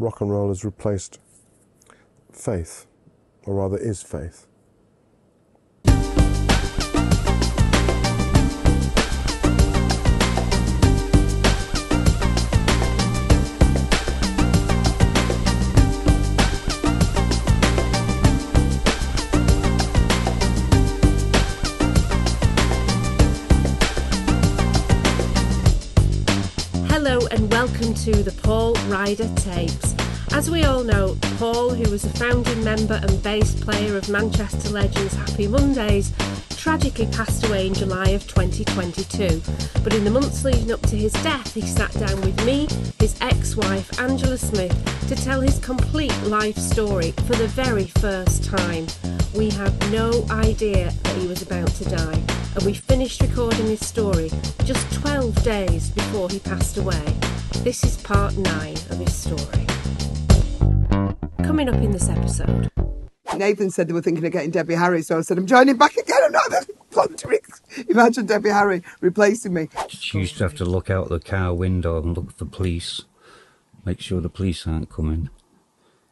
rock and roll has replaced faith, or rather is faith. To the Paul Ryder Tapes. As we all know, Paul, who was a founding member and bass player of Manchester Legends Happy Mondays, tragically passed away in July of 2022. But in the months leading up to his death, he sat down with me, his ex wife Angela Smith, to tell his complete life story for the very first time. We had no idea that he was about to die, and we finished recording his story just 12 days before he passed away. This is part 9 of his story. Coming up in this episode. Nathan said they were thinking of getting Debbie Harry, so I said, I'm joining back again. I'm not the plundering. Imagine Debbie Harry replacing me. She used to have to look out the car window and look for police, make sure the police aren't coming.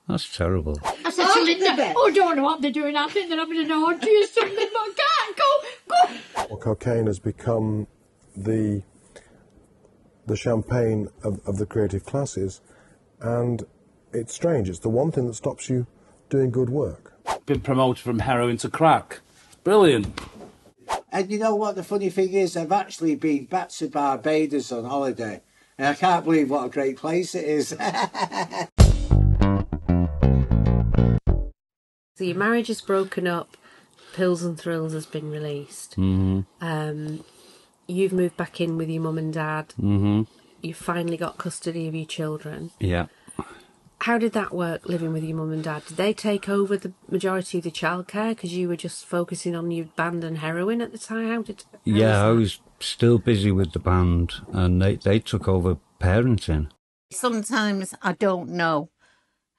That's terrible. I said to Linda, oh, I don't know what they're doing. I think they're having an orgy or something, but I can't go, go. Well, cocaine has become the the champagne of, of the creative classes, and it's strange. It's the one thing that stops you doing good work. been promoted from heroin to crack. Brilliant. And you know what the funny thing is? I've actually been back to Barbados on holiday. And I can't believe what a great place it is. So your marriage is broken up, Pills and Thrills has been released. hmm Um, you've moved back in with your mum and dad. hmm You've finally got custody of your children. Yeah. How did that work, living with your mum and dad? Did they take over the majority of the childcare because you were just focusing on your band and heroin at the time? How did? how Yeah, I was still busy with the band, and they, they took over parenting. Sometimes I don't know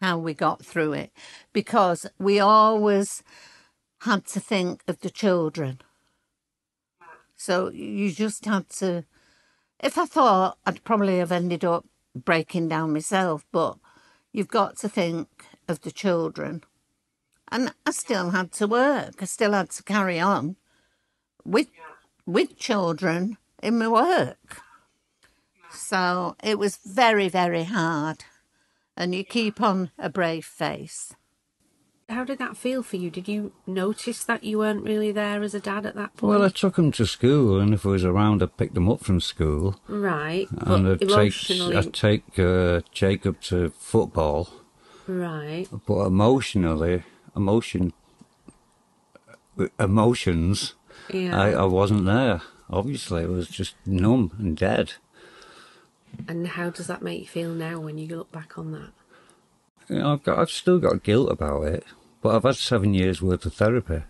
how we got through it because we always had to think of the children. So you just had to. If I thought I'd probably have ended up breaking down myself, but you've got to think of the children. And I still had to work. I still had to carry on with with children in my work. So it was very, very hard. And you keep on a brave face. How did that feel for you? Did you notice that you weren't really there as a dad at that point? Well, I took them to school, and if I was around, I picked pick them up from school. right, and but I'd take, emotionally, I'd take uh, Jacob to football. right. But emotionally, emotion, emotions, Yeah. I, I wasn't there. Obviously, I was just numb and dead. And how does that make you feel now when you look back on that? You know, I've got, I've still got guilt about it, but I've had seven years worth of therapy,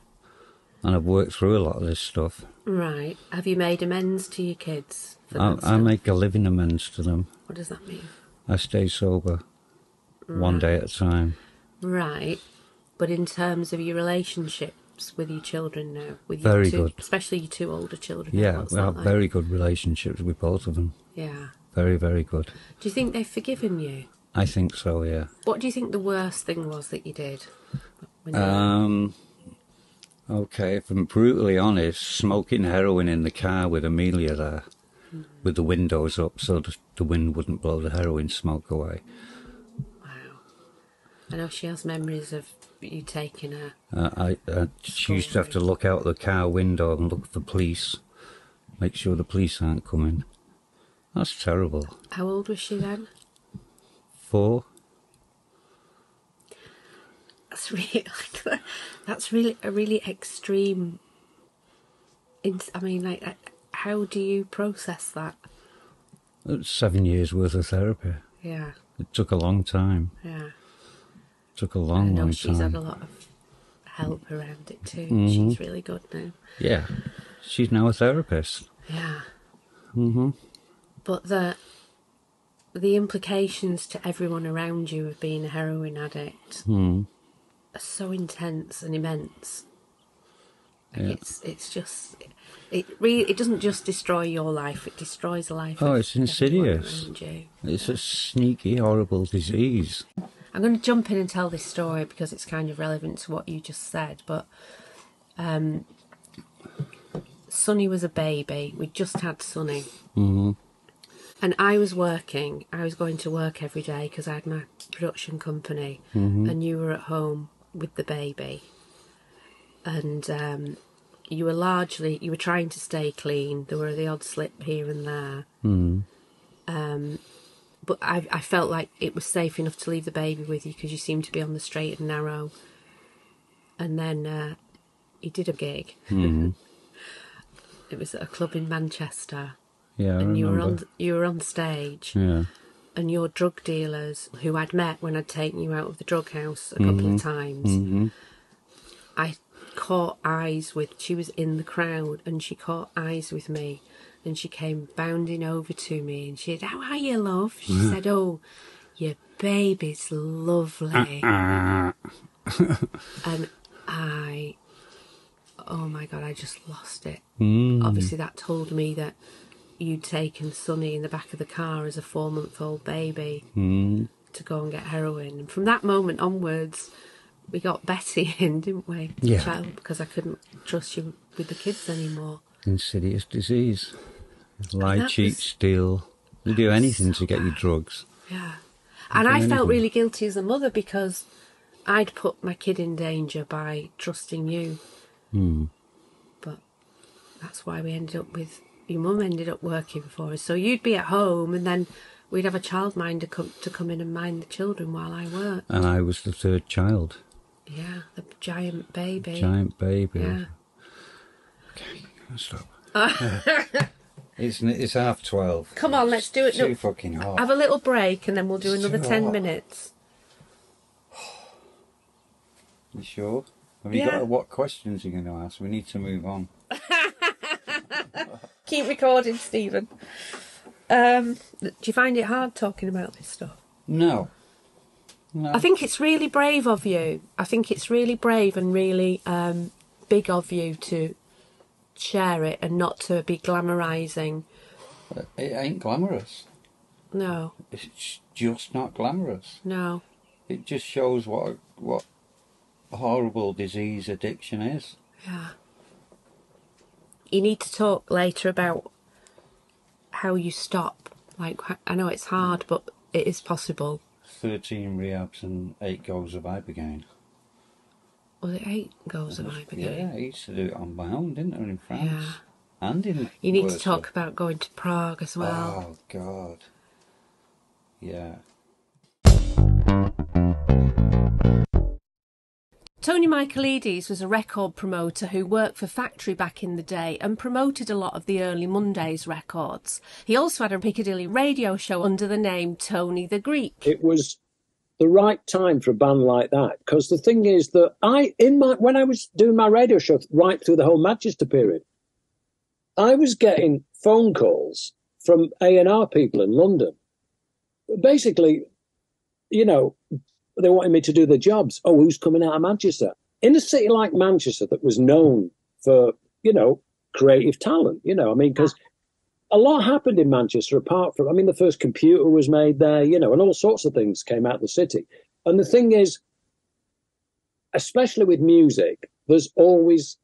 and I've worked through a lot of this stuff. Right. Have you made amends to your kids? For I, I make a living amends to them. What does that mean? I stay sober, one day at a time. Right. But in terms of your relationships with your children now, with Very your two, good. especially your two older children. Yeah, we have like? very good relationships with both of them. Yeah. Very, very good. Do you think they've forgiven you? I think so. Yeah. What do you think the worst thing was that you did? when you were- Um. Okay, if I'm brutally honest, smoking heroin in the car with Amelia there, with the windows up so the, the wind wouldn't blow the heroin smoke away. wow. I know she has memories of you taking her. Uh, I uh, she used to have to look out the car window and look for police, make sure the police aren't coming. That's terrible. How old was she then? Four. That's really, that's really a really extreme. I mean, like, uh, how do you process that? That's seven years worth of therapy. Yeah, It took a long time. yeah. took a long, I know long she's time. had a lot of help around it too. Mhm. She's really good now. Yeah, she's now a therapist. Yeah, hmm but the the implications to everyone around you of being a heroin addict Hmm. are so intense and immense. It's it's just it really it doesn't just destroy your life; it destroys the life. Oh, it's insidious. It's a sneaky, horrible disease. I'm going to jump in and tell this story because it's kind of relevant to what you just said. But um, Sonny was a baby. We just had Sonny. hmm And I was working. I was going to work every day because I had my production company, Mhm. and you were at home with the baby. And um, you were largely you were trying to stay clean. There were the odd slip here and there. Mm. Um, but I, I felt like it was safe enough to leave the baby with you because you seemed to be on the straight and narrow. And then uh, he did a gig. Mhm. It was at a club in Manchester, Yeah, I and you were on you were on stage, Yeah. and your drug dealers, who I'd met when I'd taken you out of the drug house a couple Mhm. of times, hmm I caught eyes with. She was in the crowd, and she caught eyes with me, and she came bounding over to me, and she said, "How are you, love?" She said, "Oh, your baby's lovely," Uh-uh. and I, oh my god, I just lost it. Mm. Obviously, that told me that you'd taken Sonny in the back of the car as a four-month-old baby Mm. to go and get heroin. And from that moment onwards, we got Betty in, didn't we? Yeah. Child, because I couldn't trust you with the kids anymore. Insidious disease. Lie, cheat, was- steal. You do anything to get your drugs. Yeah. And I felt really guilty as a mother because I'd put my kid in danger by trusting you. Hmm. But that's why we ended up with your mum ended up working for us. So you'd be at home and then we'd have a childminder come to come in and mind the children while I worked. And I was the third child. Yeah, the giant baby. Giant baby. Yeah. Okay, Stop. It's it's half twelve. Come on, let's do it. Too No, fucking hot. Have a little break and then we'll do It's another 10 hot. minutes. You sure? Have you Yeah. got what questions you're going to ask? We need to move on. Keep recording, Stephen. Um, do you find it hard talking about this stuff? No. No. I think it's really brave of you. I think it's really brave and really um, big of you to share it and not to be glamorising. It ain't glamorous. No, It's just not glamorous. no. It just shows what what horrible disease addiction is. Yeah. You need to talk later about how you stop. Like, I know it's hard, but it is possible. Thirteen rehabs and eight goals of ibogaine. Was it eight goes of ibogaine? Yeah, I used to do it on my own, didn't I, in France? Yeah. And in You need to talk about going to Prague as well. Oh God. Yeah. Tony Michaelides was a record promoter who worked for Factory back in the day and promoted a lot of the early Mondays records. He also had a Piccadilly radio show under the name Tony the Greek. it was the right time for a band like that because the thing is that I in my when I was doing my radio show right through the whole Manchester period, I was getting phone calls from A and R people in London. Basically, you know, they wanted me to do the jobs. Oh, who's coming out of Manchester? In a city like Manchester that was known for, you know, creative talent, you know, I mean, because a lot happened in Manchester apart from, I mean, the first computer was made there, you know, and all sorts of things came out of the city. And the thing is, especially with music, there's always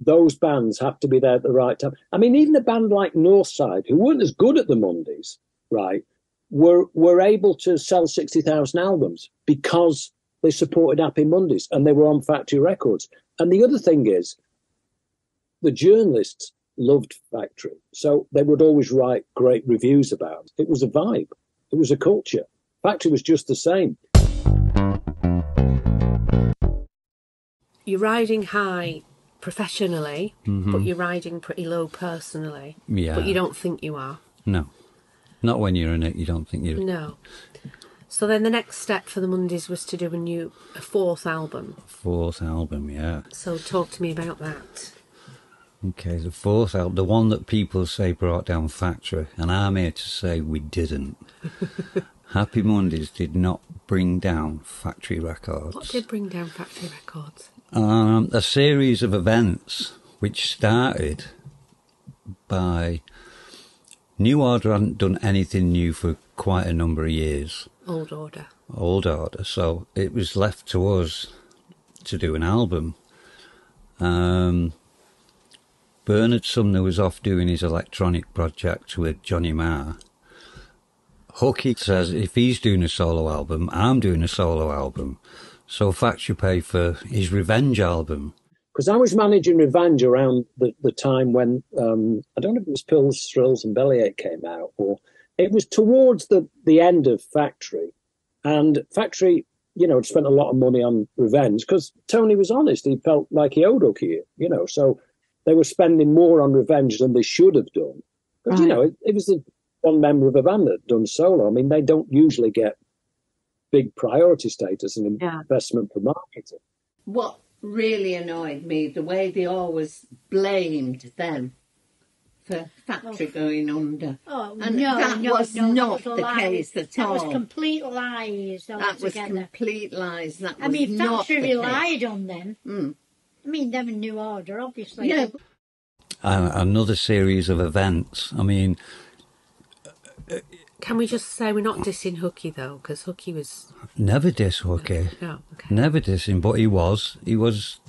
those bands have to be there at the right time. I mean, even a band like Northside, who weren't as good at the Mondays, right, were were able to sell sixty thousand albums because they supported Happy Mondays and they were on Factory Records. And the other thing is, the journalists loved Factory, so they would always write great reviews about it. It was a vibe. It was a culture. Factory was just the same. You're riding high professionally, but Mhm. you're riding pretty low personally. Yeah. But you don't think you are. No. Not when you're in it. You don't think you're. No. So then the next step for the Mondays was to do a new, a fourth album. Fourth album, yeah. So talk to me about that. Okay, the fourth album, the one that people say brought down Factory, and I'm here to say we didn't. Happy Mondays did not bring down Factory Records. What did bring down Factory Records? um, a series of events which started by New Order hadn't done anything new for quite a number of years. Old order. Old Order, so it was left to us to do an album. Um, Bernard Sumner was off doing his electronic project with Johnny Marr. Hooky says if he's doing a solo album, I'm doing a solo album. So Factory pay for his Revenge album. Because I was managing Revenge around the, the time when, um, I don't know if it was Pills, Thrills and Bellyache came out, or it was towards the, the end of Factory. And Factory, you know, spent a lot of money on Revenge because Tony was honest. He felt like he owed Hooky, you know, so they were spending more on Revenge than they should have done. Because, you know, it, it was the one member of a band that done solo. I mean, they don't usually get big priority status and Yeah. investment for marketing. What really annoyed me, the way they always blamed them for factory going under. Oh, And no, that no, was no, not was the lie. case at That was complete lies That was complete lies. That was I mean, not Factory the case. relied on them. Mm. I mean, them in New Order, obviously. Yeah, And another series of events. I mean, Can we just say we're not dissing Hooky though? Because Hooky was. never diss Hooky. No, okay. Never diss him, but he was. He was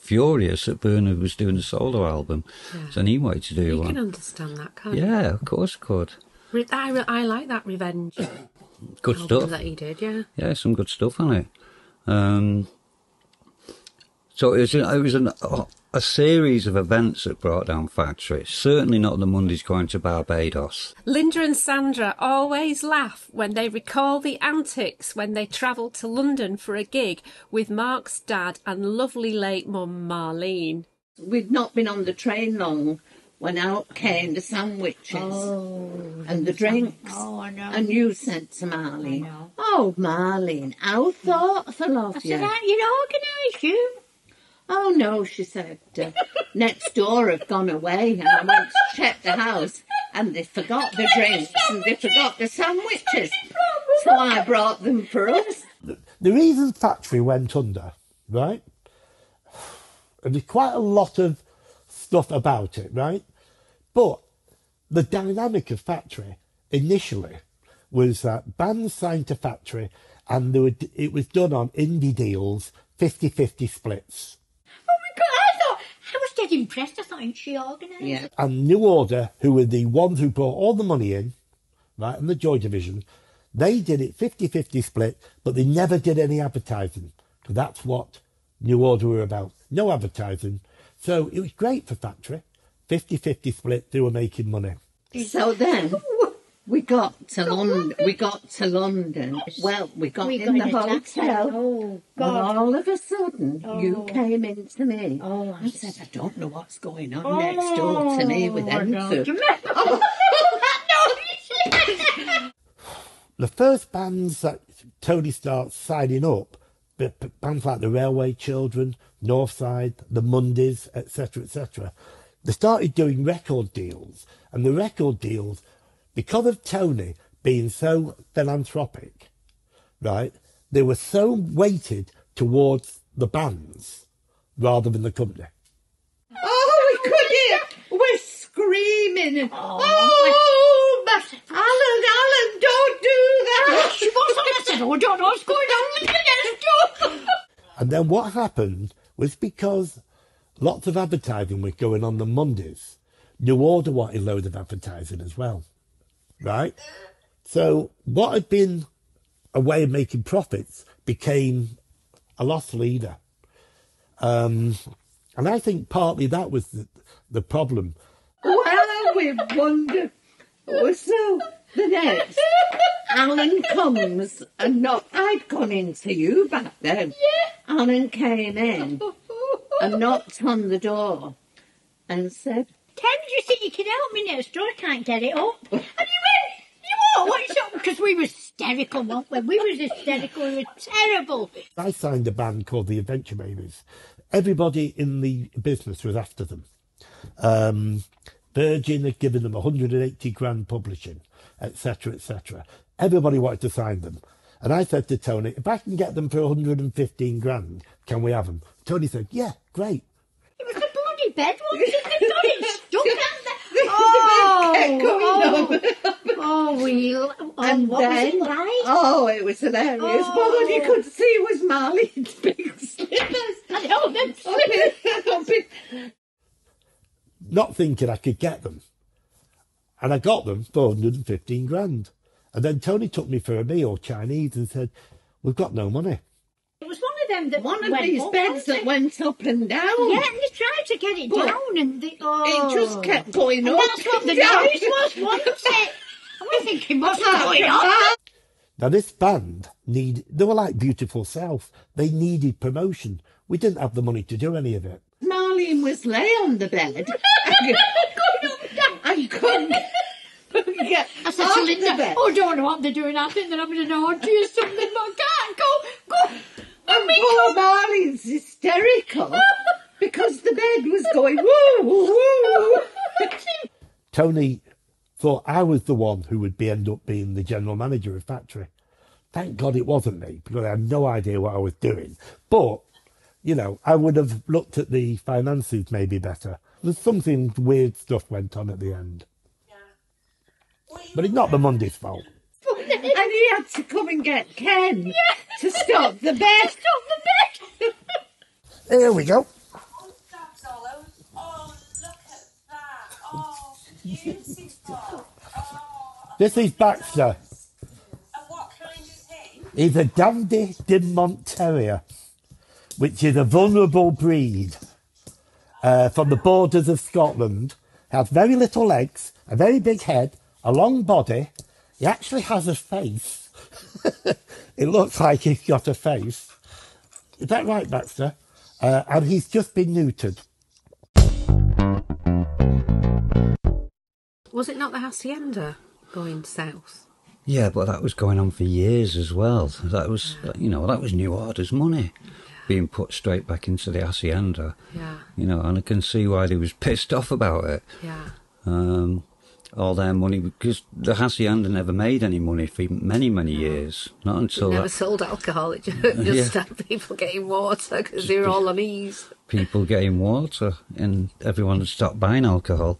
furious that Bernard was doing a solo album. So he wanted to do You one. can understand that, can't you? Yeah, of course could. Re- I, I like that revenge Good stuff. that he did, yeah. Yeah, some good stuff on it. Um, so it was, it was an, a series of events that brought down Factory. Certainly not the Mondays going to Barbados. Linda and Sandra always laugh when they recall the antics when they travelled to London for a gig with Mark's dad and lovely late mum Marlene. we'd not been on the train long when out came the sandwiches oh. and the drinks. Oh, I know. And you said to Marlene. Oh, Marlene, how thoughtful of I you. said, aren't you organised, you? Oh no, she said. Uh, next door have gone away, and I went to check the house, and they forgot the drinks and they forgot the sandwiches. So I brought them for us. the reason factory went under, right? And there's quite a lot of stuff about it, right? But the dynamic of factory initially was that bands signed to factory and were, it was done on indie deals, 50-50 splits. Oh my God, I thought, I was dead impressed. I thought she organised Yeah. And New Order, who were the ones who brought all the money in, right, and the Joy Division, they did it 50-50 split, but they never did any advertising. Because that's what New Order were about. No advertising. So it was great for Factory. 50-50 split, they were making money. So then we got to London. We got to London. Well, we got We in got the in a hotel. Oh, When God. all of a sudden you Oh. came into me Oh, I and said, I don't know what's going on oh, next door to me with Oh, them two. Do you remember? Oh, no, The first bands that Tony starts signing up, b- b- bands like the Railway Children, Northside, the Mondays, etc., etc., they started doing record deals. And the record deals, because of Tony being so philanthropic, right, they were so weighted towards the bands rather than the company. Oh, we could hear. We're screaming. And, oh, but Alan, Alan, don't do that. she was on. I said, oh, I don't know what's going on with the next door. And then what happened was because lots of advertising was going on the Mondays, New Order wanted a load of advertising as well. Right? So what had been a way of making profits became a loss leader. Um, and I think partly that was the, the problem. Well, we wondered. So the next, Alan comes and not. I'd gone into you back then. Yeah. Alan came in and knocked on the door and said, Ken, do you think you can help me next door? I can't get it up. And you went, you what? What's up? Because we were hysterical, weren't we? We was hysterical. We were terrible. I signed a band called the Adventure Babies. Everybody in the business was after them. Um, Virgin had given them 180 grand publishing, etc., etc. Everybody wanted to sign them. And I said to Tony, if I can get them for 115 grand, can we have them? Tony said, yeah, great. It was a bloody bed, wasn't it? They got it stuck? Oh, oh, oh, we. Oh, And what was then- it like? Oh, it was hilarious. But all you Oh. could see was Marlene's big slippers. I know them slippers. Not thinking I could get them. And I got them for 115 grand. And then Tony took me for a meal, Chinese, and said, we've got no money. It was one of them that One of these up, beds that went up and down. Yeah, and they tried to get it But down, and they, oh. It just kept going And up. that's what the down. noise was, wasn't it? And we're thinking, what's going on? Now, this band need they were like Beautiful South. They needed promotion. We didn't have the money to do any of it. Marlene was lay on the bed. I couldn't get I said to the Linda, bed. oh, don't know what they're doing. I think they're having an orgy or something, but I can't go, go. And poor Marlene's hysterical because the bed was going woo woo woo. Tony thought I was the one who would be end up being the general manager of factory. Thank God it wasn't me because I had no idea what I was doing. But you know, I would have looked at the finances maybe better. There's something weird stuff went on at the end. Yeah. But it's not the Monday's fault. And he had to come and get Ken to stop the bed. Stop the bed. there we go. This is Baxter. He's a Dandy Dinmont Terrier, which is a vulnerable breed uh, from the borders of Scotland. Has very little legs, a very big head, a long body. He actually has a face. it looks like he's got a face. Is that right, Baxter? Uh, and he's just been neutered. Was it not the hacienda going south? Yeah, but that was going on for years as well. That was, you know, that was new orders money being put straight back into the hacienda. Yeah. You know, and I can see why they was pissed off about it. Yeah. Um, all their money because the hacienda never made any money for many, many years. Not until Never that- sold alcohol. It just, Yeah. people getting water because they were all on ease. people getting water and everyone stopped buying alcohol.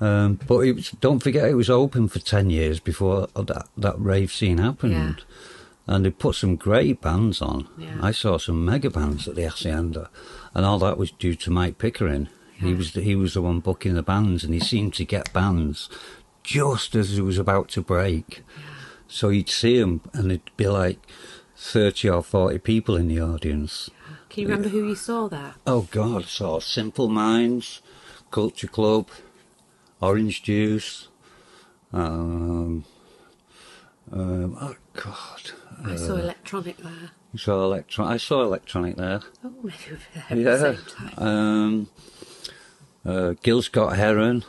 Um, but it was, don't forget, it was open for 10 years before that, that rave scene happened. Yeah. And they put some great bands on. Yeah. I saw some mega bands at the Hacienda, and all that was due to Mike Pickering. He was the, he was the one booking the bands, and he seemed to get bands just as it was about to break. So you'd see him, and it'd be like 30 or 40 people in the audience. Can you remember who you saw there? Oh God, saw Simple Minds, Culture Club, Orange Juice, um, um, oh God, I saw electronic there. you saw electron. I saw electronic there. Oh, maybe we were there at the Yeah. same time. Um, uh, Gil Scott Heron,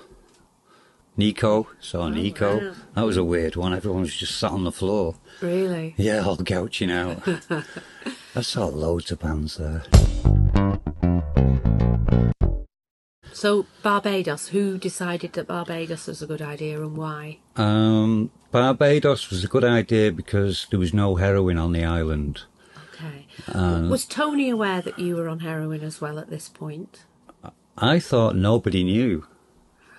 Nico. Saw Nico. wow. That was a weird one. Everyone was just sat on the floor. Really? Yeah, all gouching out. I saw loads of bands there. So Barbados, who decided that Barbados was a good idea and why? Um, Barbados was a good idea because there was no heroin on the island. Okay. And Was Tony aware that you were on heroin as well at this point? I thought nobody knew.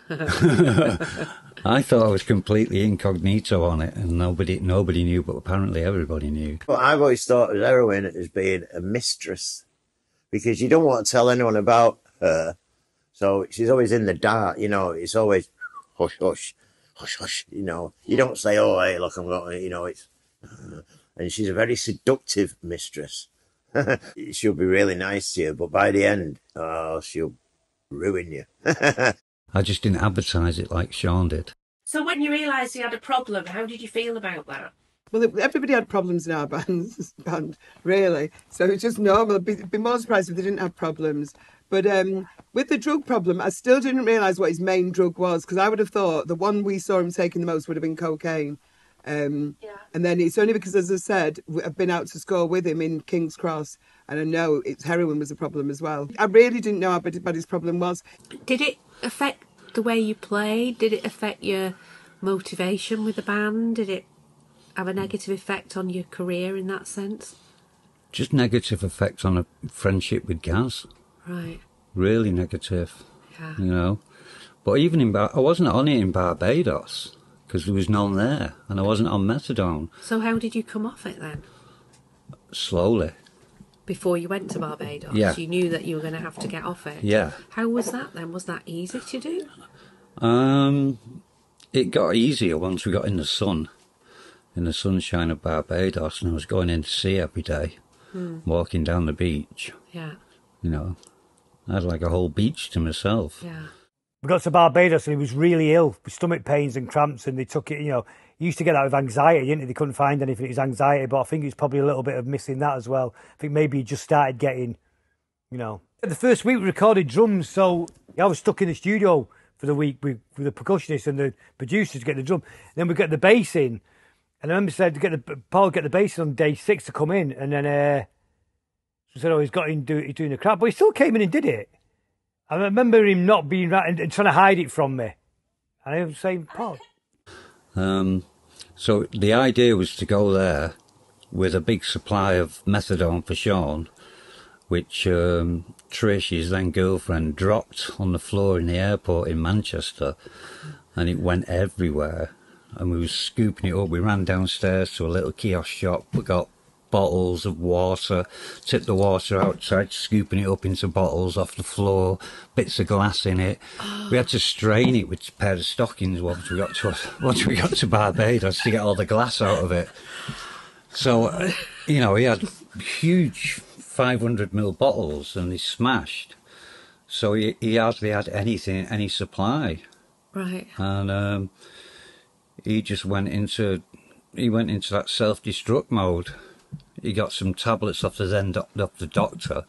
I thought I was completely incognito on it, and nobody nobody knew, but apparently everybody knew. But I've always thought of heroin as being a mistress because you don't want to tell anyone about her. So she's always in the dark, you know, it's always hush, hush, hush, hush, you know. You don't say, oh, hey, look, I'm going, you know, it's. Uh, and she's a very seductive mistress. she'll be really nice to you, but by the end, oh, she'll ruin you. I just didn't advertise it like Shaun did. So when you realised he had a problem, how did you feel about that? Well, everybody had problems in our bands, band, really. So it's just normal. I'd be, be more surprised if they didn't have problems. But um, with the drug problem, I still didn't realise what his main drug was because I would have thought the one we saw him taking the most would have been cocaine. Um, And then it's only because, as I said, I've been out to score with him in King's Cross, and I know it's heroin was a problem as well. I really didn't know how bad bad his problem was. Did it affect the way you played? Did it affect your motivation with the band? Did it have a negative effect on your career in that sense? just negative effect on a friendship with Gaz. Right. Really negative, Yeah. you know. But even in Bar- I wasn't on it in Barbados because there was none there, and I wasn't on methadone. So how did you come off it then? Slowly, Before you went to Barbados, Yeah. you knew that you were going to have to get off it. yeah. How was that then? Was that easy to do? Um, it got easier once we got in the sun, in the sunshine of Barbados, and I was going in to sea every day, Hmm. walking down the beach. Yeah. You know, I had like a whole beach to myself. Yeah. We got to Barbados and he was really ill with stomach pains and cramps, and they took it. You know, he used to get that with anxiety, didn't he? They couldn't find anything. It was anxiety, but I think it's probably a little bit of missing that as well. I think maybe he just started getting, you know, the first week we recorded drums, so I was stuck in the studio for the week with, with the percussionist and the producers to get the drum. then we get the bass in, and I remember said to get the Paul get the bass in on day six to come in, and then uh, so said, oh, he's got in do, he's doing the crap, but he still came in and did it. I remember him not being right and, and trying to hide it from me. And I was saying, Paul, Um, so the idea was to go there with a big supply of methadone for Shaun, which um, Trish, his then girlfriend, dropped on the floor in the airport in Manchester, and it went everywhere. And we was scooping it up. We ran downstairs to a little kiosk shop. We got bottles of water, tipped the water outside, scooping it up into bottles off the floor, bits of glass in it. We had to strain it with a pair of stockings once we got to once we got to Barbados to get all the glass out of it. So, uh, you know, he had huge 500 ml bottles and he smashed. So he, he hardly had anything, any supply. Right. And um, he just went into, he went into that self-destruct mode. He got some tablets off the then doc- off the doctor.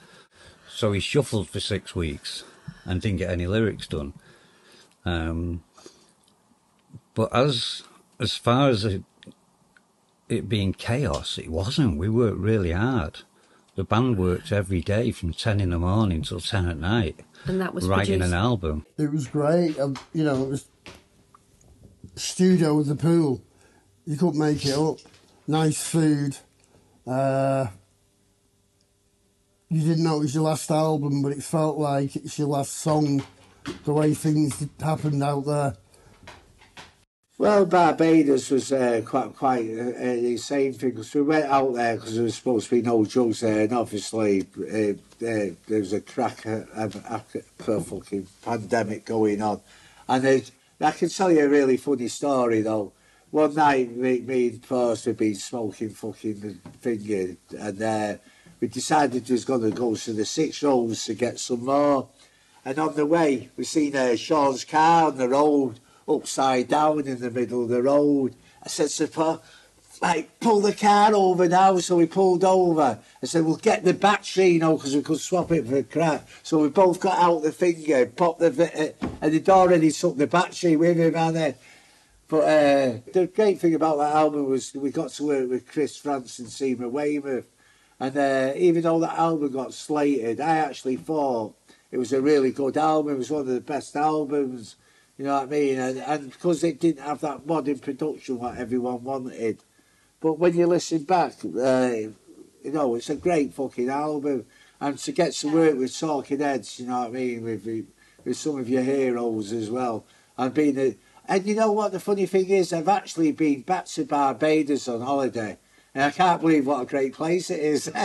So he shuffled for six weeks and didn't get any lyrics done. Um, but as as far as it, it being chaos, it wasn't. We worked really hard. The band worked every day from 10 in the morning till 10 at night. And that was writing produced- an album. It was great. Um, you know, it was studio with the pool. You couldn't make it up. Nice food. Uh, you didn't know it was your last album, but it felt like it's your last song. The way things happened out there. Well, Barbados was uh, quite quite uh, the same thing because we went out there because there was supposed to be no drugs there, and obviously uh, there was a crack uh, uh, uh, fucking pandemic going on. And I can tell you a really funny story though. One night, me, me and Forrest had been smoking fucking the finger, and uh, we decided we was going to go to the Six Roads to get some more. And on the way, we seen uh, Shaun's car on the road, upside down in the middle of the road. I said to Paul, like, pull the car over now. So we pulled over. I said, we'll get the battery, you know, because we could swap it for a crack. So we both got out the finger, popped the, uh, and he'd already took the battery with him, and then. But uh, the great thing about that album was we got to work with Chris Frantz and Tina Weymouth. And uh, even though that album got slated, I actually thought it was a really good album. It was one of the best albums, you know what I mean? And, and because it didn't have that modern production what everyone wanted. But when you listen back, uh, you know, it's a great fucking album. And to get to work with Talking Heads, you know what I mean, with, with some of your heroes as well. And being a, and you know what the funny thing is? I've actually been back to Barbados on holiday. And I can't believe what a great place it is.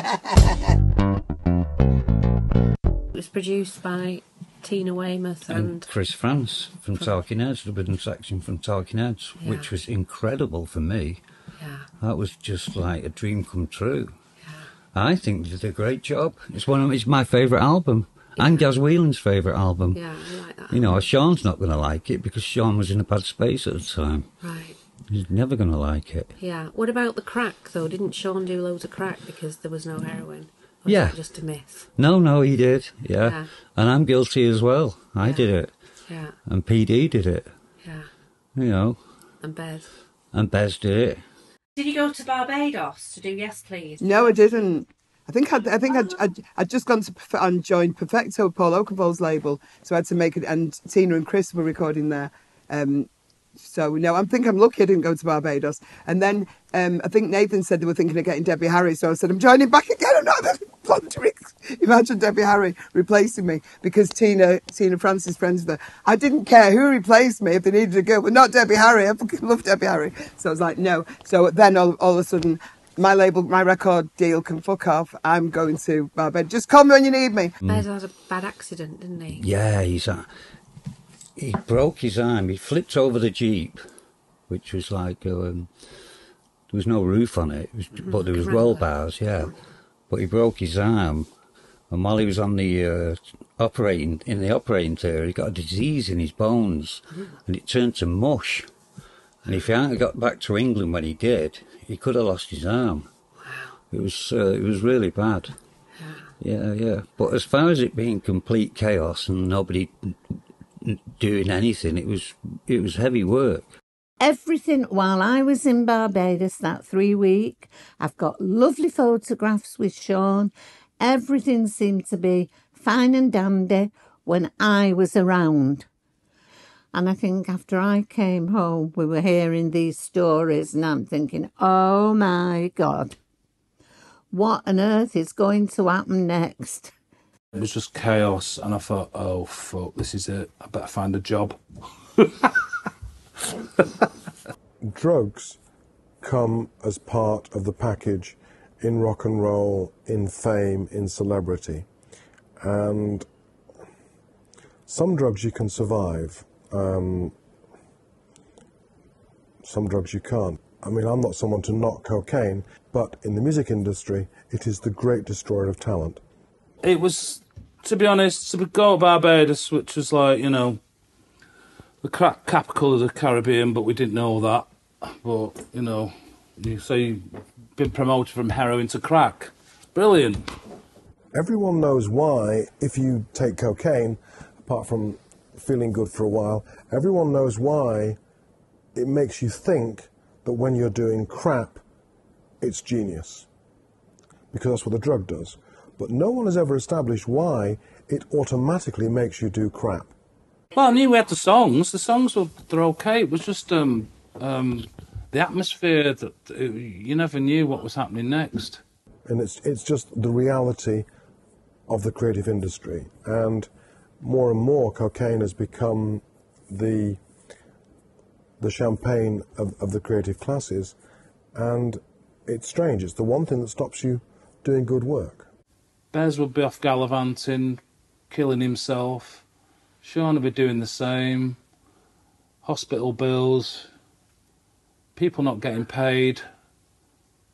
It was produced by Tina Weymouth and and Chris Frantz from Talking Heads, the rhythm section from Talking Heads, Yeah. which was incredible for me. Yeah. That was just like a dream come true. Yeah. I think they did a great job. It's one of it's my favourite album. And Gaz Whelan's favourite album. Yeah, I like that. You know, Shaun's not going to like it because Shaun was in a bad space at the time. Right. He's never going to like it. Yeah. What about the crack though? Didn't Shaun do loads of crack because there was no heroin? Or Yeah. that just a myth? No, no, he did. Yeah. Yeah. And I'm guilty as well. I did it. Yeah. And PD did it. Yeah. You know. And Bez. And Bez did it. Did you go to Barbados to do Yes Please? No, I didn't. I think I'd, I think I'd, I'd, I'd just gone to and joined Perfecto, Paul Oakenfold's label, so I had to make it. And Tina and Chris were recording there, um, So no, I think I'm lucky I didn't go to Barbados. And then um, I think Nathan said they were thinking of getting Debbie Harry. So I said I'm joining back again. I'm not plundering. Imagine Debbie Harry replacing me because Tina Tina Francis friends with her. I didn't care who replaced me if they needed a girl, but not Debbie Harry. I fucking love Debbie Harry. So I was like no. So then all, all of a sudden my label, my record deal can fuck off. I'm going to Barbados. Just call me when you need me. Bez had a bad accident, didn't he? Yeah, he's uh, he broke his arm. He flipped over the jeep, which was like um, there was no roof on it, it was, but there was roll bars. Yeah, but he broke his arm, and while he was on the uh, operating in the operating theatre, he got a disease in his bones, and it turned to mush. And if he hadn't got back to England when he did, he could have lost his arm. Wow. It was uh, it was really bad. Yeah, yeah. But as far as it being complete chaos and nobody doing anything, it was it was heavy work. Everything while I was in Barbados that three week, I've got lovely photographs with Shaun. Everything seemed to be fine and dandy when I was around. And I think after I came home, we were hearing these stories, and I'm thinking, oh my God, what on earth is going to happen next? It was just chaos, and I thought, oh fuck, this is it. I better find a job. Drugs come as part of the package in rock and roll, in fame, in celebrity. And some drugs you can survive, um, some drugs you can't. I mean, I'm not someone to knock cocaine, but in the music industry, it is the great destroyer of talent. It was, to be honest, to go to Barbados, which was like, you know, the crack capital of the Caribbean, but we didn't know that. But, you know, you say you've been promoted from heroin to crack. Brilliant. Everyone knows why, if you take cocaine, apart from feeling good for a while, everyone knows why it makes you think that when you're doing crap, it's genius. Because that's what the drug does. But no one has ever established why it automatically makes you do crap. Well, I knew we had the songs. The songs were they're okay. It was just um, um, the atmosphere that it, you never knew what was happening next. And it's it's just the reality of the creative industry. And more and more, cocaine has become the the champagne of, of the creative classes, and it's strange. It's the one thing that stops you doing good work. Bez would be off gallivanting, killing himself. Shaun would be doing the same. Hospital bills, people not getting paid,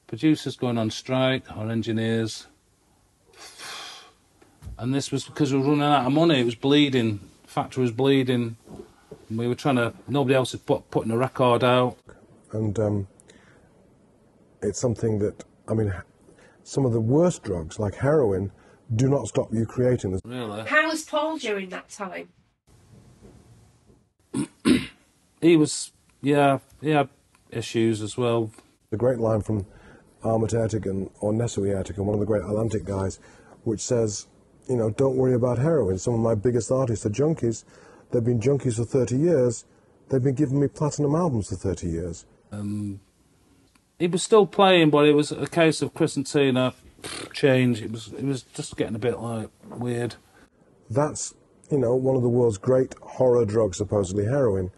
producers going on strike, or engineers. And this was because we were running out of money. It was bleeding. The factory was bleeding. And we were trying to. Nobody else was put, putting a record out. And um, it's something that I mean, some of the worst drugs like heroin do not stop you creating. Really? How was Paul during that time? he was, yeah, he had issues as well. The great line from Ahmet Ertegun or Nesuhi Ertegun, one of the great Atlantic guys, which says, you know, don't worry about heroin. Some of my biggest artists are junkies. They've been junkies for 30 years. They've been giving me platinum albums for 30 years. Um, he was still playing, but it was a case of Chris and Tina change. It was it was just getting a bit like weird. That's you know one of the world's great horror drugs, supposedly heroin,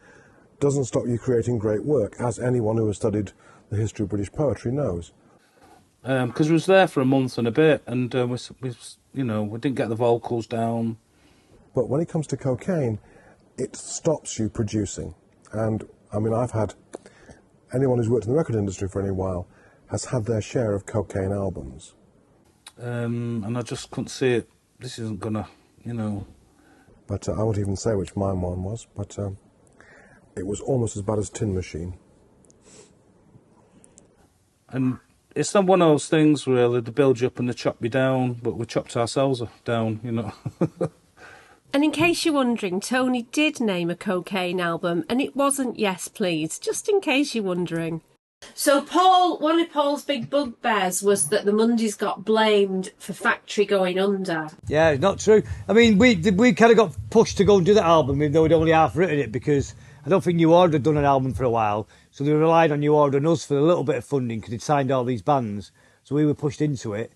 doesn't stop you creating great work, as anyone who has studied the history of British poetry knows. Because um, we was there for a month and a bit, and uh, we, we, you know, we didn't get the vocals down. But when it comes to cocaine, it stops you producing. And I mean, I've had anyone who's worked in the record industry for any while has had their share of cocaine albums. Um, and I just couldn't see it. This isn't gonna, you know. But uh, I won't even say which mine one was. But um, it was almost as bad as Tin Machine. And it's not one of those things really. They build you up and they chop you down, but we chopped ourselves down, you know. And in case you're wondering, Tony did name a cocaine album, and it wasn't Yes Please, just in case you're wondering. So Paul, one of Paul's big bugbears was that the Mondays got blamed for factory going under. Yeah, not true. I mean, we we kind of got pushed to go and do that album, even though we'd only half written it because I don't think New Order had done an album for a while, so they relied on New Order and us for a little bit of funding because they'd signed all these bands. So we were pushed into it.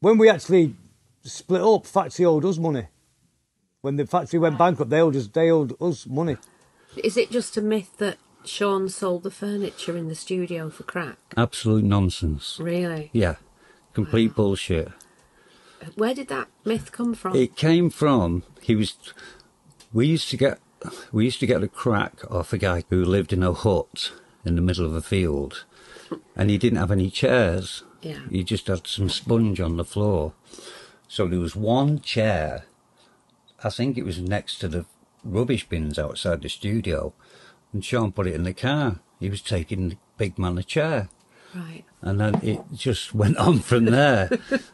When we actually split up, Factory owed us money. When the factory went bankrupt, they owed us, they owed us money. Is it just a myth that Shaun sold the furniture in the studio for crack? Absolute nonsense. Really? Yeah, complete bullshit. Where did that myth come from? It came from he was. We used to get we used to get a crack off a guy who lived in a hut in the middle of a field, and he didn't have any chairs. Yeah. He just had some sponge on the floor. So there was one chair. I think it was next to the rubbish bins outside the studio, and Shaun put it in the car. He was taking the big man a chair. Right. And then it just went on from there.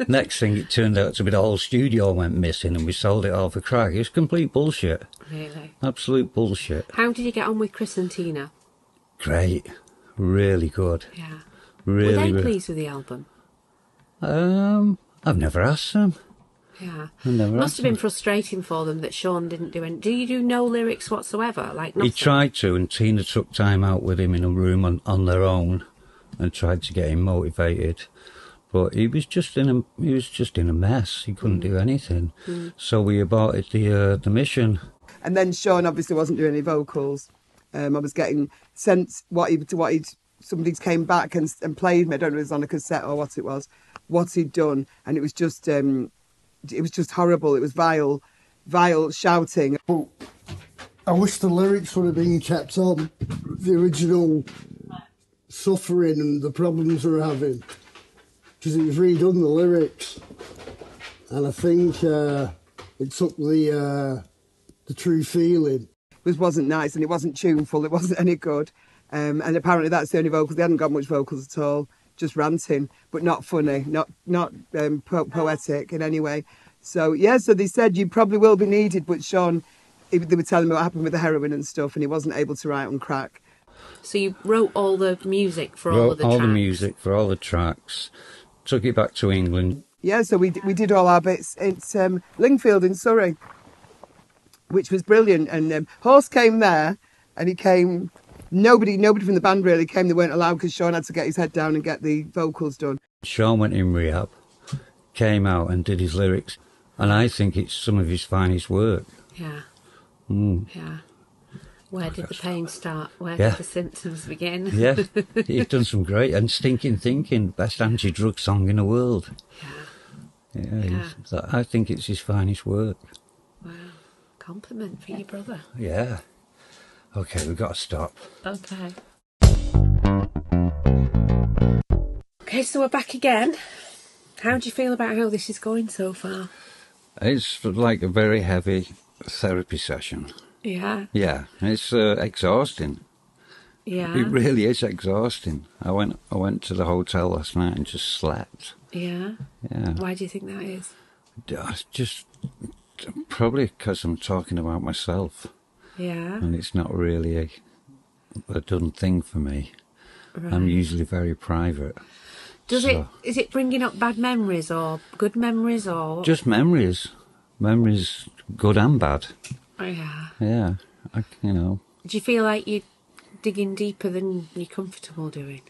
Next thing, it turned out to be the whole studio went missing and we sold it all for crack. It's complete bullshit. Really? Absolute bullshit. How did you get on with Chris and Tina? Great. Really good. Yeah. Really, Were they really. pleased with the album? Um, I've never asked them. Yeah. I've never Must have been frustrating for them that Shaun didn't do any. Do you do no lyrics whatsoever? Like nothing? He tried to, and Tina took time out with him in a room on, on their own, and tried to get him motivated. But he was just in a he was just in a mess. He couldn't do anything. Mm. So we aborted the uh, the mission. And then Shaun obviously wasn't doing any vocals. Um, I was getting sent what he what he'd somebody came back and, and played me. I don't know if it was on a cassette or what it was, what he'd done, and it was just um, it was just horrible. It was vile, vile shouting. But I wish the lyrics would have been kept on. The original suffering and the problems we we're having. Because was redone, the lyrics. And I think uh, it took the, uh, the true feeling. It wasn't nice and it wasn't tuneful. It wasn't any good. Um, and apparently that's the only vocals. They hadn't got much vocals at all. Just ranting, but not funny, not not um, po- poetic in any way. So yeah, so they said you probably will be needed, but Shaun, they were telling me what happened with the heroin and stuff, and he wasn't able to write on crack. So you wrote all the music for all Wrote of the all tracks. the music for all the tracks. Took it back to England. Yeah, so we d- we did all our bits. It's um, Lingfield in Surrey, which was brilliant. And um, Horse came there, and he came. Nobody, nobody from the band really came. They weren't allowed because Shaun had to get his head down and get the vocals done. Shaun went in rehab, came out and did his lyrics, and I think it's some of his finest work. Yeah, Mm. yeah. Where did the pain start? Where Yeah. did the symptoms begin? Yeah, he's done some great and stinking thinking, best anti-drug song in the world. Yeah, he's- I think it's his finest work. Wow. Compliment for your brother. Yeah. Okay, we've got to stop. Okay. Okay, so we're back again. How do you feel about how this is going so far? It's like a very heavy therapy session. Yeah, Yeah, it's uh, exhausting. yeah, It really is exhausting. I went I went to the hotel last night and just slept. yeah. Yeah. Why do you think that is? Uh, Just probably because I'm talking about myself, Yeah. and it's not really a, a done thing for me. I'm usually very private. Does so- it? Is it bringing up bad memories or good memories or? Just memories, memories, good and bad. Oh, yeah. Yeah, I, you know. Do you feel like you're digging deeper than you're comfortable doing?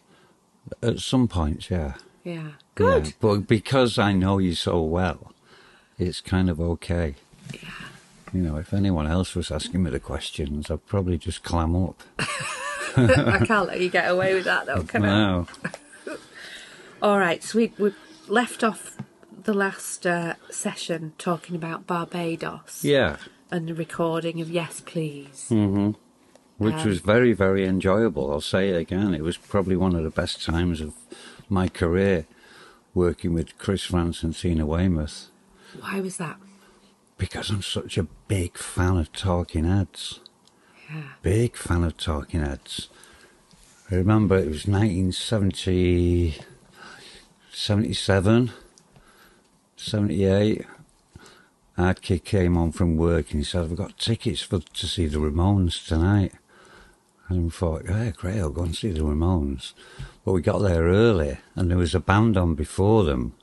At some points, yeah. Yeah. Good. Yeah, but because I know you so well, it's kind of okay. Yeah. You know, if anyone else was asking me the questions, I'd probably just clam up. I can't let you get away with that though, can I? No. All right, so we we left off the last uh, session talking about Barbados. Yeah. And the recording of Yes Please. hmm Which Um, was very, very enjoyable. I'll say it again. It was probably one of the best times of my career working with Chris Frantz and Tina Weymouth Why was that? because I'm such a big fan of Talking Heads. Yeah. Big fan of Talking Heads. I remember it was 1970, 77, 78. Adkid came on from work and he said, I've got tickets for to see the Ramones tonight. And we thought, yeah, great, I'll go and see the Ramones. But we got there early and there was a band on before them.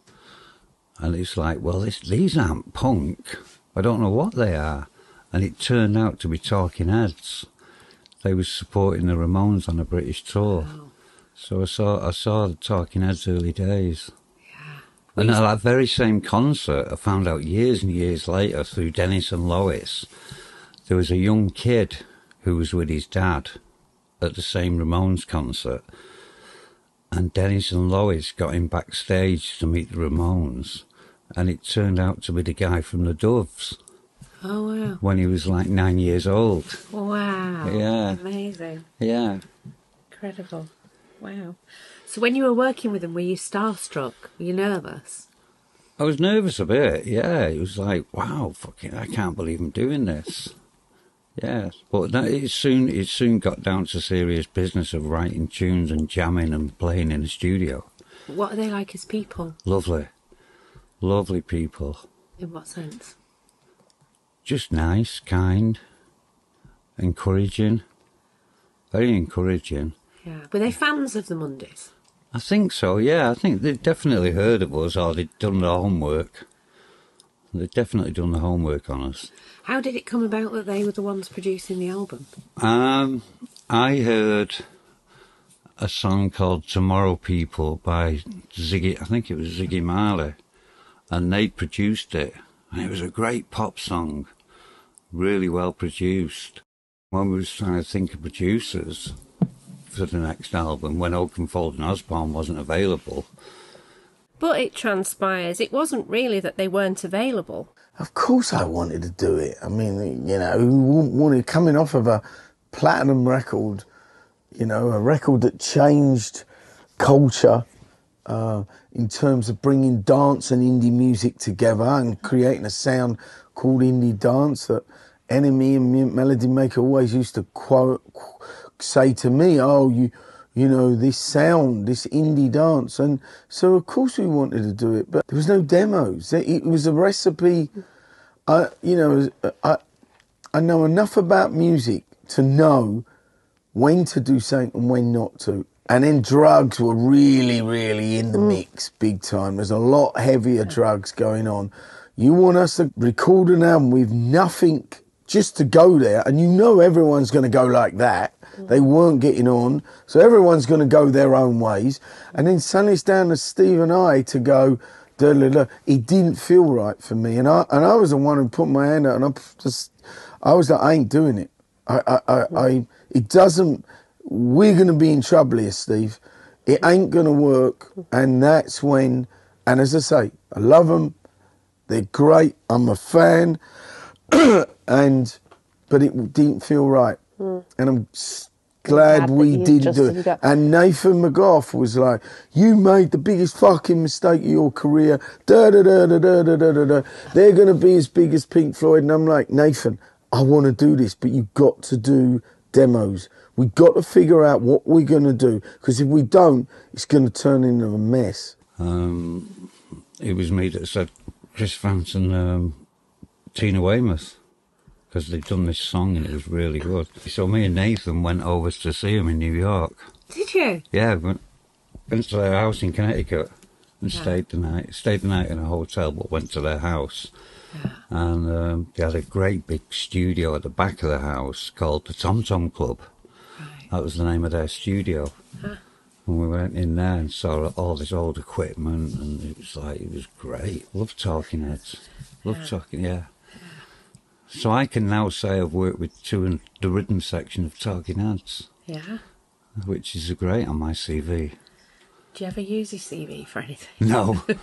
And it's like, well, this, these aren't punk. I don't know what they are. And it turned out to be Talking Heads. they was supporting the Ramones on a British tour. So I saw I saw the Talking Heads early days. And at that very same concert, I found out years and years later through Dennis and Lois, there was a young kid who was with his dad at the same Ramones concert. And Dennis and Lois got him backstage to meet the Ramones. And it turned out to be the guy from the Doves Oh wow. when he was like nine years old. Wow. Yeah. Amazing. Yeah. Incredible. Wow. So when you were working with them, were you starstruck? Were you nervous? I was nervous a bit, yeah. It was like, wow, fucking, I can't believe I'm doing this. Yeah, but that, it soon it soon got down to serious business of writing tunes and jamming and playing in the studio. What are they like as people? Lovely, lovely people. In what sense? Just nice, kind, encouraging, very encouraging. Yeah. Were they fans of the Mondays? I think so. Yeah, I think they'd definitely heard of us or they'd done their homework. They'd definitely done the homework on us. How did it come about that they were the ones producing the album? Um, I heard a song called "Tomorrow People" by Ziggy. I think it was Ziggy Marley, and they produced it, and it was a great pop song, really well produced. When we was trying to think of producers for the next album, when Oakenfold and Osborne wasn't available, But it transpires it wasn't really that they weren't available. Of course, I wanted to do it. I mean, you know, who wouldn't want it coming off of a platinum record, you know, a record that changed culture uh, in terms of bringing dance and indie music together and creating a sound called indie dance that NME and Melody Maker always used to quote, qu- say to me, "Oh, you." You know this sound, this indie dance, and so of course we wanted to do it, but there was no demos. It was a recipe I, you know, uh, I, I know enough about music to know when to do something and when not to. And then drugs were really, really in the mm. mix big time. There's a lot heavier drugs going on. You want us to record an album with nothing just to go there, and you know everyone's going to go like that. Mm. They weren't getting on, so everyone's going to go their own ways. And then suddenly it's down to Steve and I to go, da, da, da. it didn't feel right for me. And I and I was the one who put my hand out, and I just, I was like, I ain't doing it. I, I, I, mm. I it doesn't. We're going to be in trouble here, Steve. It ain't going to work. Mm. And that's when, and as I say, I love them. They're great. I'm a fan. and, but it didn't feel right. And I'm glad Glad we didn't do it. that. And Nathan McGough was like, "You made the biggest fucking mistake of your career." Da da da da da da da da. da. They're going to be as big as Pink Floyd, and I'm like, Nathan, I want to do this, but you've got to do demos. We've got to figure out what we're going to do because if we don't, it's going to turn into a mess. um, it was me that said Chris Frantz, um, Tina Weymouth, because they'd done this song and it was really good. So me and Nathan went over to see him in New York. Did you? Yeah, went, went to their house in Connecticut and stayed the night. Stayed the night in a hotel, but went to their house. Yeah. And um, they had a great big studio at the back of the house called the Tom Tom Club. Right. That was the name of their studio. And we went in there and saw all this old equipment, and it was like, it was great. Love Talking Heads. Love Yeah. Talking, yeah. So I can now say I've worked with two in the rhythm section of Talking Heads, Yeah. which is a great on my CV. Do you ever use your CV for anything? No.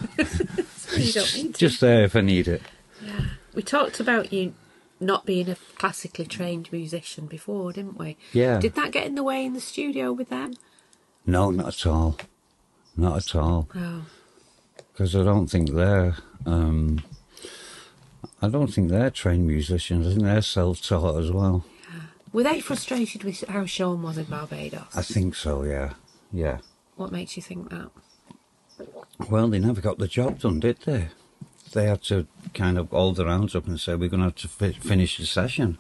So you don't need to. Just there if I need it. Yeah. We talked about you not being a classically trained musician before, didn't we? Yeah. Did that get in the way in the studio with them? No, not at all. Not at all. Oh. Because I don't think they're. Um, I don't think they're trained musicians. I think they're self-taught as well. Were they frustrated with how Shaun was in Barbados? I think so. Yeah, yeah. What makes you think that? Well, they never got the job done, did they? They had to kind of hold their hands up and say, "We're going to have to fi- finish the session.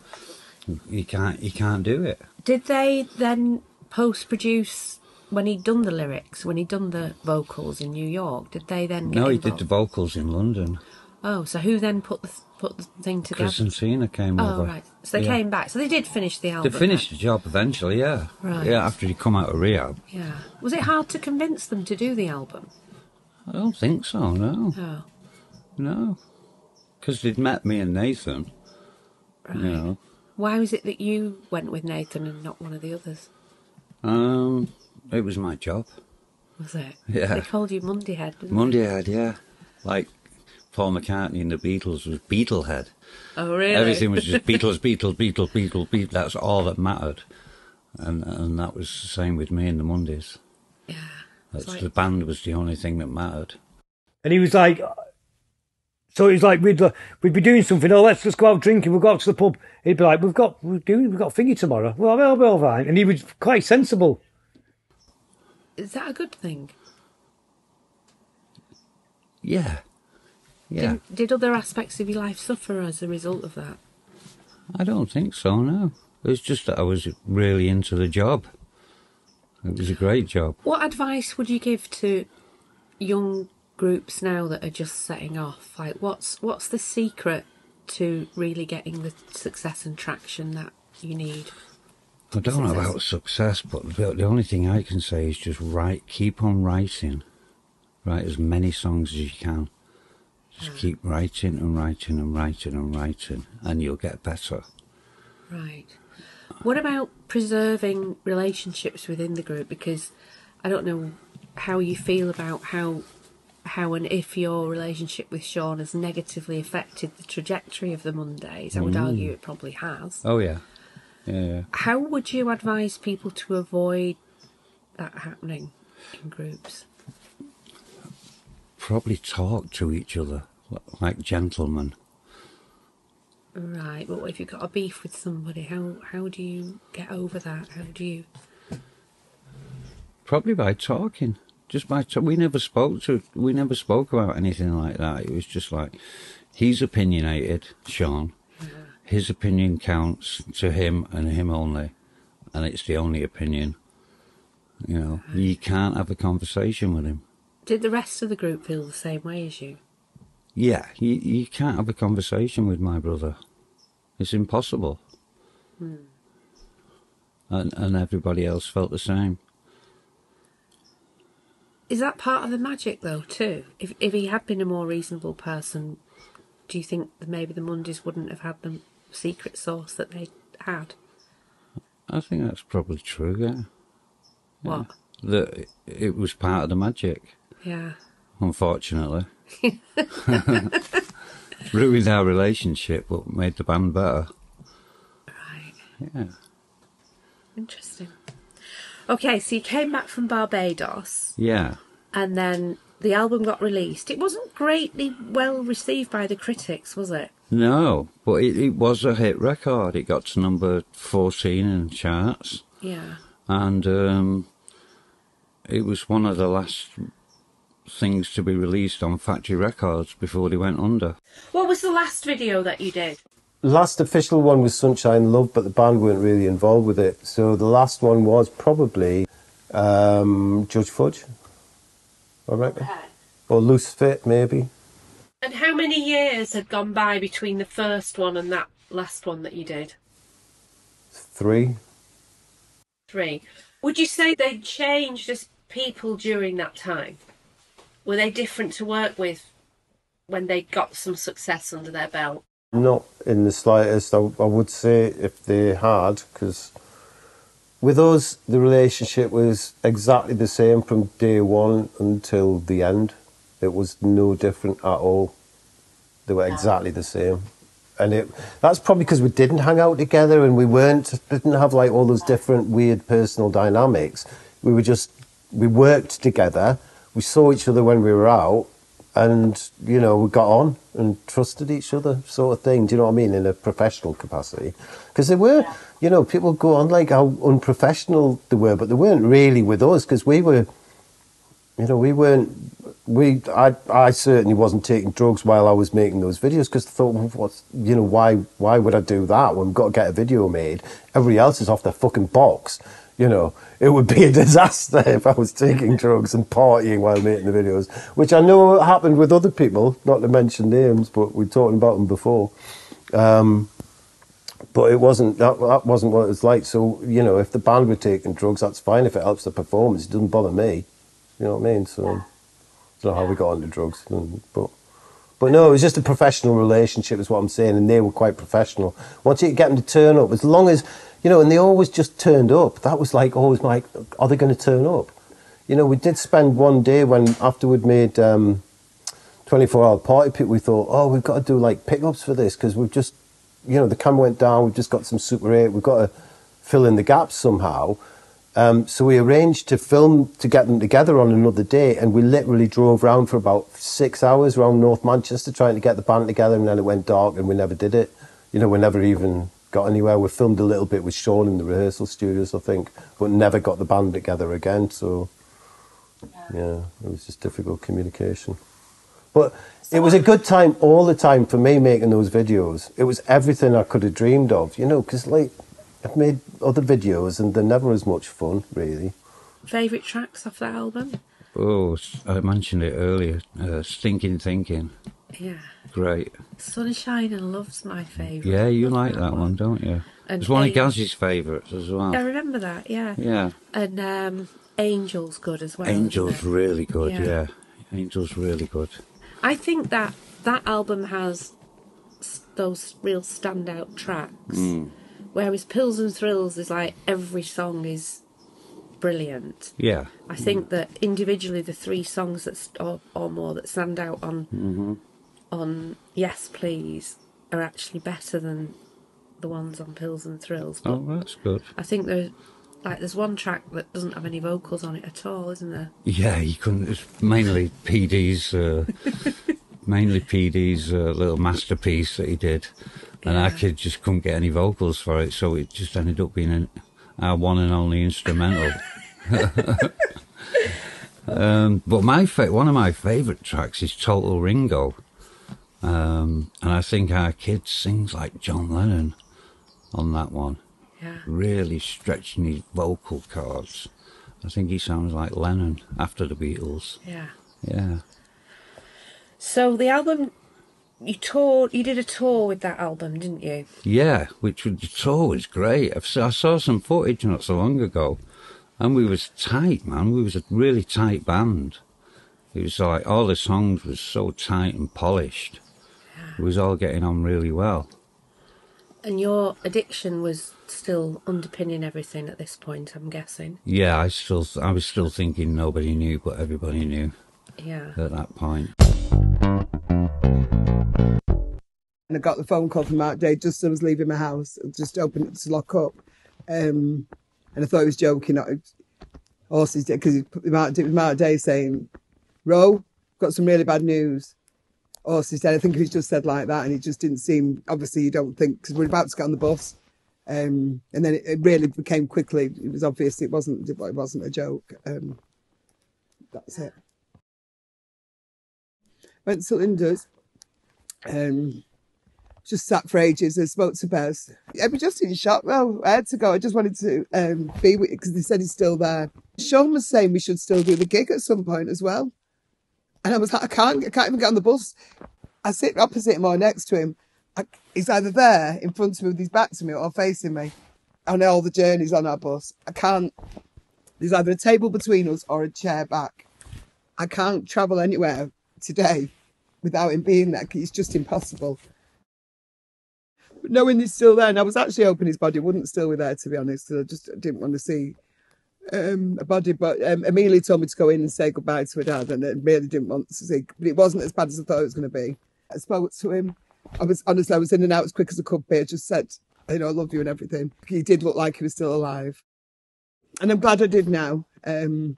You can't, you can't do it." Did they then post produce when he'd done the lyrics, when he'd done the vocals in New York? Did they then No, he did the vocals in London. Oh, so who then put the th- put the thing together? Chris and Tina came oh, over. right. So they Yeah. came back. So they did finish the album. They finished the job eventually, yeah. Right. Yeah, after he come out of rehab. Yeah. Was it hard to convince them to do the album? I don't think so, no. Oh. No. Because they'd met me and Nathan. You know. Why was it that you went with Nathan and not one of the others? Um, it was my job. Was it? Yeah. They called you Monday Head. Didn't Monday Head, yeah. Like Paul McCartney and the Beatles was Beetlehead. Oh, really? Everything was just Beatles, Beatles, Beatles, Beatles, Beatles. That's all that mattered. And and that was the same with me and the Mondays. Yeah. That's, like- The band was the only thing that mattered. And he was like, so it was like we'd uh, we'd be doing something. Oh, let's just go out drinking. We'll go out to the pub. He'd be like, we've got we're doing we've got a thingy tomorrow. Well, we'll be all right. And he was quite sensible. Is that a good thing? Yeah. Yeah. Did, did other aspects of your life suffer as a result of that? I don't think so, no. It's just that I was really into the job. It was a great job. What advice would you give to young groups now that are just setting off? Like, what's what's the secret to really getting the success and traction that you need? I don't know about success, but the, the only thing I can say is just write, keep on writing. Write as many songs as you can. Just keep writing and writing and writing and writing, and you'll get better. Right. What about preserving relationships within the group? Because I don't know how you feel about how how and if your relationship with Shaun has negatively affected the trajectory of the Mondays. I would Mm. argue it probably has. Oh, yeah. Yeah, yeah. How would you advise people to avoid that happening in groups? Probably talk to each other like gentlemen. Right, but what if you've got a beef with somebody? How how do you get over that? How do you? Probably by talking. Just by ta- we never spoke to we never spoke about anything like that. It was just like he's opinionated, Shaun. His opinion counts to him and him only, and it's the only opinion. You know, you can't have a conversation with him. Did the rest of the group feel the same way as you? Yeah, you you can't have a conversation with my brother. It's impossible. Hmm. And and everybody else felt the same. Is that part of the magic, though, too? If if he had been a more reasonable person, do you think that maybe the Mondays wouldn't have had the secret sauce that they had? I think that's probably true. Yeah. What? That it was part of the magic. Yeah. Unfortunately, ruined our relationship, but made the band better. Right. Yeah. Interesting. Okay, so you came back from Barbados, Yeah. and then the album got released. It wasn't greatly well received by the critics, was it? No, but it, it was a hit record. It got to number fourteen in charts. Yeah. and um, it was one of the last things to be released on Factory Records before they went under. What was the last video that you did? last official one was Sunshine Love, but the band weren't really involved with it. So the last one was probably um, Judge Fudge, I reckon. Or Loose Fit, maybe. And how many years had gone by between the first one and that last one that you did? Three. Three. Would you say they changed as people during that time? Were they different to work with when they got some success under their belt? Not in the slightest. I, I would say if they had, because with us, the relationship was exactly the same from day one until the end. It was no different at all. They were exactly the same. And it, that's probably because we didn't hang out together and we weren't, didn't have like all those different weird personal dynamics. We were just, we worked together. We saw each other when we were out and, you know, we got on and trusted each other sort of thing. Do you know what I mean? In a professional capacity. Because they were, you know, people go on like how unprofessional they were, but they weren't really with us because we were, you know, we weren't, we, I, I certainly wasn't taking drugs while I was making those videos because I thought, well, what's, you know, why, why would I do that when we've got to get a video made? Everybody else is off their fucking box. You know, it would be a disaster if I was taking drugs and partying while making the videos, which I know happened with other people, not to mention names, but we talked about them before. Um, but it wasn't that, that wasn't what it was like. So you know, if the band were taking drugs, that's fine. If it helps the performance, it doesn't bother me. You know what I mean? So I don't know how we got into drugs, but but no, it was just a professional relationship, is what I'm saying, and they were quite professional. Once you get them to turn up, as long as you know, and they always just turned up. That was like always like, are they going to turn up? You know, we did spend one day when after we'd made um, 24 hour party pit, we thought, oh, we've got to do like pickups for this because we've just, you know, the camera went down. We've just got some Super 8. We've got to fill in the gaps somehow. Um, so we arranged to film to get them together on another day, and we literally drove around for about six hours around North Manchester trying to get the band together, and then it went dark, and we never did it. You know, we never even got anywhere. We filmed a little bit with Shaun in the rehearsal studios, I think, but never got the band together again. So, yeah, it was just difficult communication. But it was a good time all the time for me making those videos. It was everything I could have dreamed of, you know, because like I've made other videos and they're never as much fun, really. Favourite tracks off that album? Oh, I mentioned it earlier. Uh, Stinking Thinking. Yeah. Great. Sunshine and Love's my favourite. Yeah, you like that one, don't you? And it's one of Gaz's favourites as well. I remember that, yeah. Yeah. And um, Angel's good as well. Angel's really good, Yeah. yeah. Angel's really good. I think that that album has those real standout tracks. Mm. Whereas Pills and Thrills is like every song is brilliant. Yeah. I think that individually the three songs that st- or, or more that stand out on hmm on Yes Please are actually better than the ones on Pills and Thrills. But Oh, that's good. I think there's like there's one track that doesn't have any vocals on it at all, isn't there? Yeah, you couldn't. It's mainly PD's, uh, mainly PD's uh, little masterpiece that he did, and our kid just couldn't get any vocals for it, so it just ended up being an, our one and only instrumental. um, but my fa- one of my favourite tracks is Total Ringo, um, and I think our kid sings like John Lennon on that one. Yeah. Really stretching his vocal cords. I think he sounds like Lennon after the Beatles. Yeah. Yeah. So the album you toured you did a tour with that album, didn't you? Yeah, which was, the tour was great. I saw some footage not so long ago, and we was tight, man. We was a really tight band. It was like all the songs was so tight and polished. We was all getting on really well. And your addiction was still underpinning everything at this point, I'm guessing. Yeah, I still, I was still thinking nobody knew, but everybody knew Yeah. at that point. And I got the phone call from Mark Day just as I was leaving my house, just opened it to lock up. Um, and I thought he was joking. Horses did, because Mark, it was Mark Day saying, Ro, got some really bad news. Horses dead. I think he just said like that, and it just didn't seem, obviously, you don't think, because we're about to get on the bus. Um, and then it, it really became quickly, it was obvious it wasn't, it wasn't a joke. Um, that's it. Went to Linda's. Um, just sat for ages and spoke to Bez. I was just in shock. Well, I had to go. I just wanted to um, be with because they said he's still there. Shaun was saying we should still do the gig at some point as well. And I was like, I can't, I can't even get on the bus. I sit opposite him or next to him. I, he's either there in front of me with his back to me or facing me on all the journeys on our bus. I can't, there's either a table between us or a chair back. I can't travel anywhere today without him being there. It's just impossible. But knowing he's still there, and I was actually hoping his body wouldn't still be there, to be honest, 'cause I just didn't want to see um, a body. But um, Amelia told me to go in and say goodbye to her dad, and I really didn't want to see. But it wasn't as bad as I thought it was going to be. I spoke to him. I was honestly, I was in and out as quick as I could be. I just said, you know, I love you and everything. He did look like he was still alive, and I'm glad I did now. Um,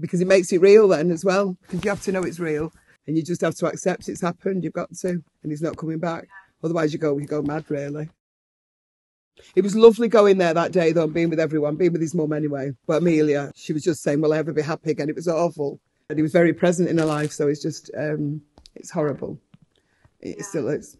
because it makes it real then as well. Because you have to know it's real, and you just have to accept it's happened. You've got to, and he's not coming back. Otherwise, you go you go mad, really. It was lovely going there that day, though, and being with everyone, being with his mum anyway. But Amelia, she was just saying, "Will I ever be happy again?" It was awful, and he was very present in her life. So it's just, um, it's horrible. It still is.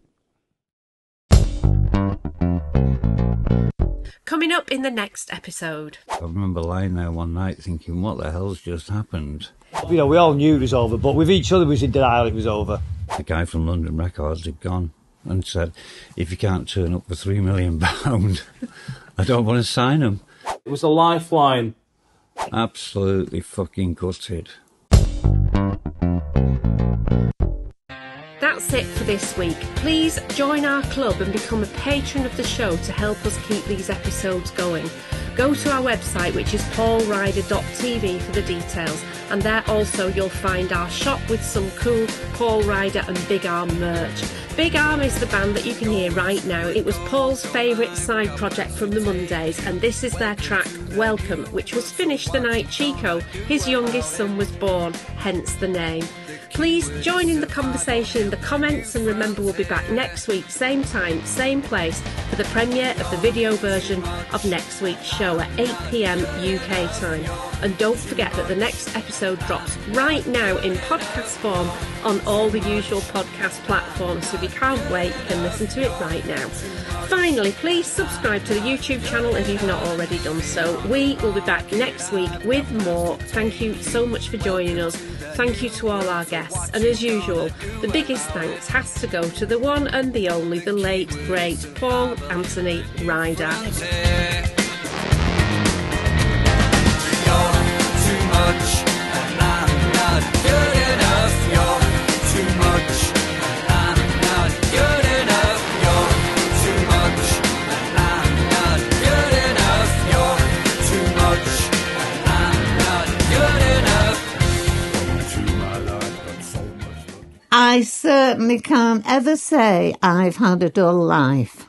Coming up in the next episode. I remember lying there one night thinking, what the hell's just happened? You know, we all knew it was over, but with each other, we was in denial it was over. The guy from London Records had gone and said, if you can't turn up for three million pound, I don't want to sign them. It was a lifeline. Absolutely fucking gutted. That's it for this week. Please join our club and become a patron of the show to help us keep these episodes going. Go to our website, which is paulryder.tv, for the details, and there also you'll find our shop with some cool Paul Ryder and Big Arm merch. Big Arm is the band that you can hear right now. It was Paul's favourite side project from the Mondays, and this is their track Welcome, which was finished the night Chico, his youngest son, was born, hence the name. Please join in the conversation in the comments and remember we'll be back next week, same time, same place, for the premiere of the video version of next week's show at 8pm UK time. And don't forget that the next episode drops right now in podcast form on all the usual podcast platforms, so if you can't wait, you can listen to it right now. Finally, please subscribe to the YouTube channel if you've not already done so. We will be back next week with more. Thank you so much for joining us. Thank you to all our guests. And as usual, the biggest thanks has to go to the one and the only, the late, great Paul Anthony Ryder. too much, and I'm not good I certainly can't ever say I've had a dull life.